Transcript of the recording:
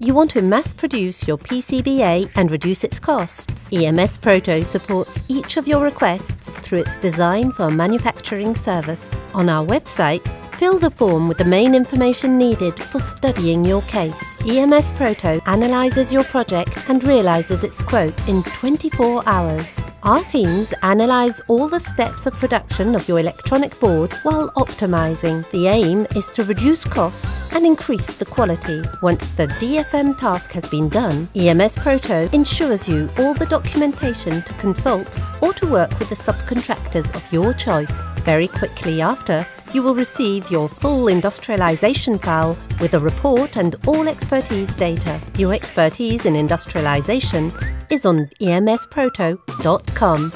You want to mass produce your PCBA and reduce its costs? EMS Proto supports each of your requests through its design for manufacturing service. On our website, fill the form with the main information needed for studying your case. EMS Proto analyzes your project and realizes its quote in 24 hours. Our teams analyze all the steps of production of your electronic board while optimizing. The aim is to reduce costs and increase the quality. Once the DFM task has been done, EMS Proto ensures you all the documentation to consult or to work with the subcontractors of your choice. Very quickly after, you will receive your full industrialization file with a report and all expertise data. Your expertise in industrialization is on emsproto.com.